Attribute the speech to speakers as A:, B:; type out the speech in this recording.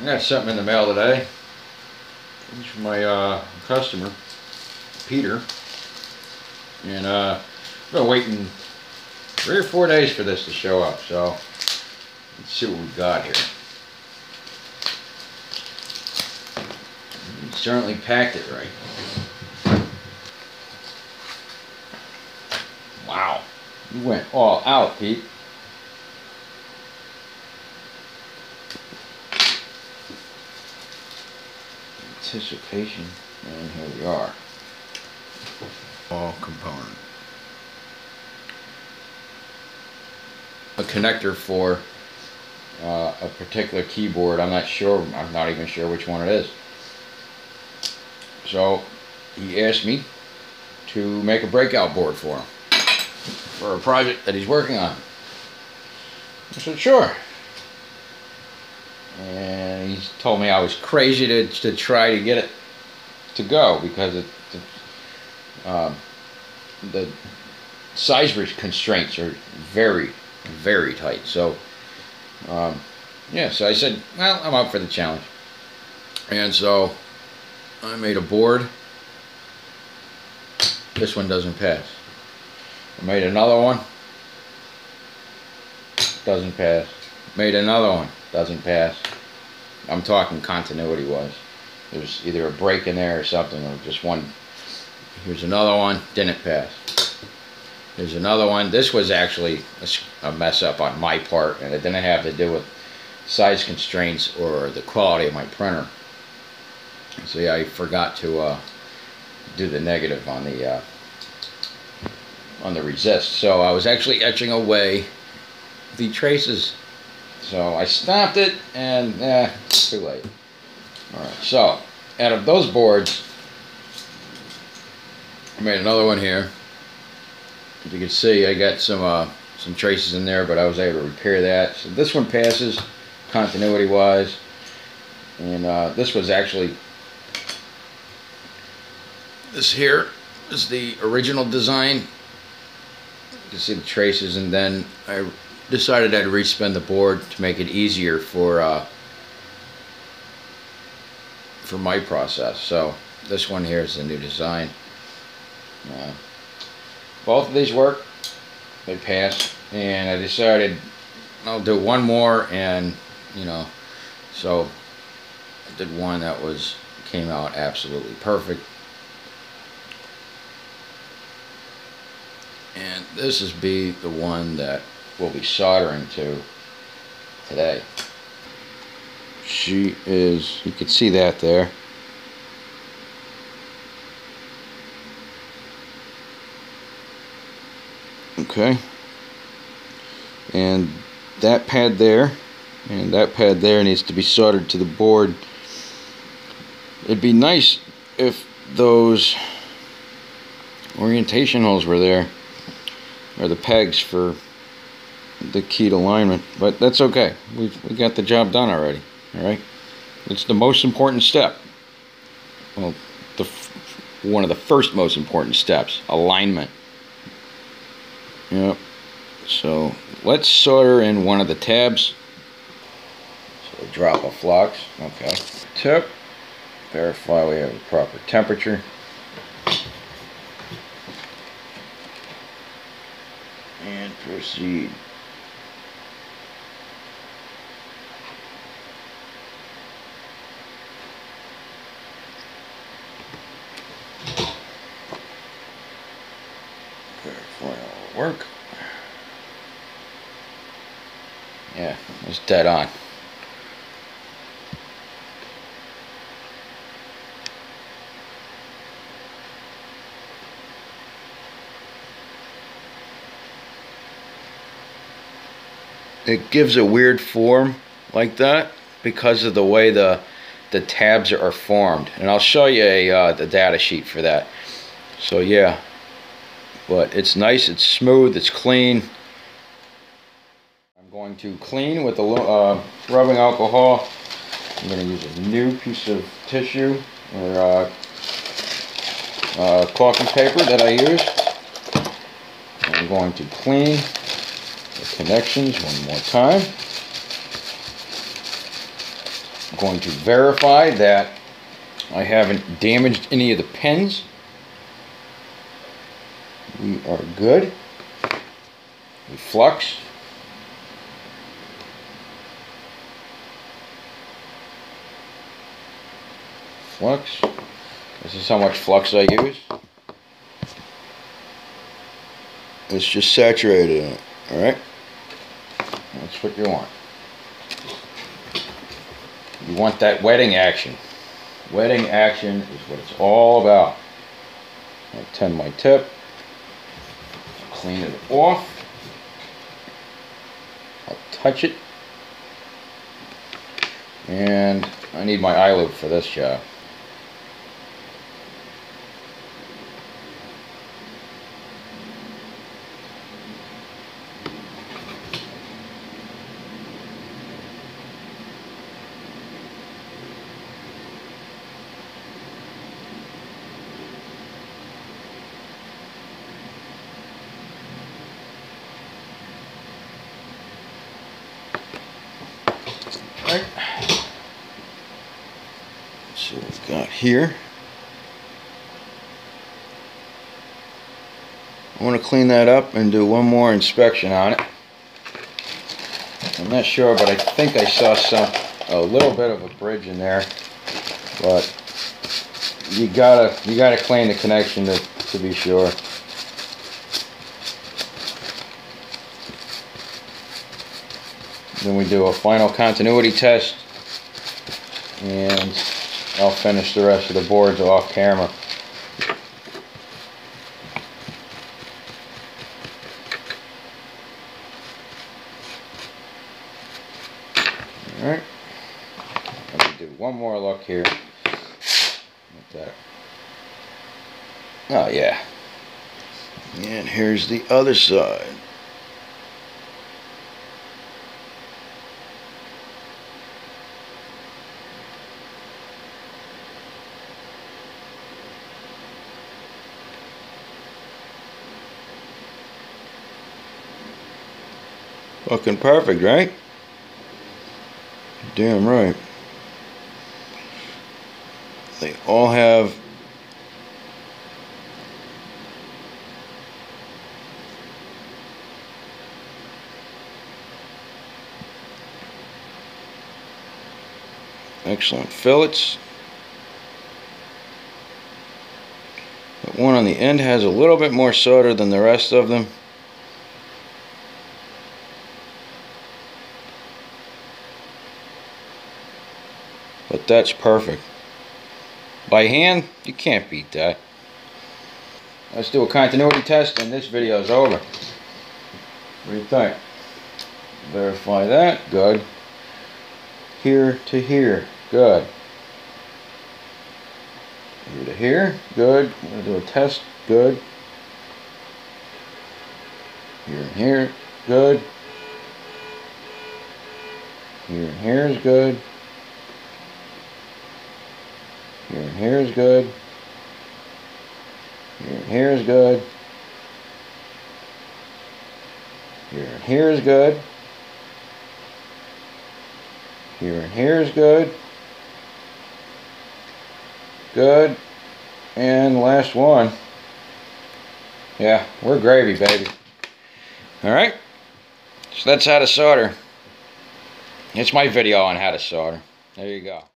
A: I got something in the mail today. It's from my uh, customer, Peter. And uh, I've been waiting three or four days for this to show up, so let's see what we've got here. He certainly packed it right. Wow. You went all out, Pete. Anticipation, and here we are. All component. A connector for uh, a particular keyboard. I'm not sure. I'm not even sure which one it is. So he asked me to make a breakout board for him for a project that he's working on. I said, sure. And he told me I was crazy to, to try to get it to go because it, the, um, the size constraints are very, very tight. So, um, yeah, so I said, well, I'm up for the challenge. And so I made a board. This one doesn't pass. I made another one. Doesn't pass. Made another one. Doesn't pass. I'm talking continuity wise. There's either a break in there or something, or just one. Here's another one. Didn't pass. Here's another one. This was actually a mess up on my part, and it didn't have to do with size constraints or the quality of my printer. See, I forgot to uh, do the negative on the uh, on the resist. So I was actually etching away the traces. So I stopped it and eh, too late. Alright, so out of those boards, I made another one here. As you can see, I got some uh, some traces in there, but I was able to repair that. So this one passes continuity wise. And uh, this was actually, this here is the original design to see the traces and then I decided I'd respin the board to make it easier for uh, for my process. So this one here is the new design. Uh, both of these work. They pass. and I decided I'll do one more and you know so I did one that was came out absolutely perfect. And this is be the one that we'll be soldering to today she is you can see that there. Okay. And that pad there and that pad there needs to be soldered to the board. It'd be nice if those orientation holes were there or the pegs for the keyed alignment but that's okay. We've we got the job done already all right. It's the most important step. Well the one of the first most important steps alignment. Yep. So let's solder in one of the tabs. So drop a flux. Okay. Tip. Verify we have the proper temperature. And proceed. work. Yeah, it's dead on. it gives a weird form like that because of the way the the tabs are formed. And I'll show you a uh, the data sheet for that. So yeah. But it's nice it's smooth it's clean going to clean with a uh, rubbing alcohol I'm going to use a new piece of tissue or uh, uh, coffee paper that I use I'm going to clean the connections one more time. I'm going to verify that I haven't damaged any of the pins. We are good. Flux. Flux. This is how much flux I use. It's just saturated in it. Alright? That's what you want. You want that wetting action. Wetting action is what it's all about. I'll tend my tip. Clean it off. I'll touch it. And I need my eye loupe for this job. Right. So we've got here. I want to clean that up and do one more inspection on it. I'm not sure, but I think I saw some a little bit of a bridge in there, but you gotta you gotta clean the connection to to be sure. Then we do a final continuity test and I'll finish the rest of the boards off camera. Alright, let me do one more look here. that. Oh yeah. And here's the other side. Fucking perfect, right? Damn right. They all have excellent fillets. But one on the end has a little bit more solder than the rest of them. But that's perfect. By hand, you can't beat that. Let's do a continuity test and this video is over. What do you think? Verify that, good. Here to here, good. Here to here, good. I'm gonna do a test, good. Here and here, good. Here and here is good. Here and here is good. Here and here is good. Here and here is good. Here and here is good. Good. And last one. Yeah, we're gravy, baby. Alright? So that's how to solder. It's my video on how to solder. There you go.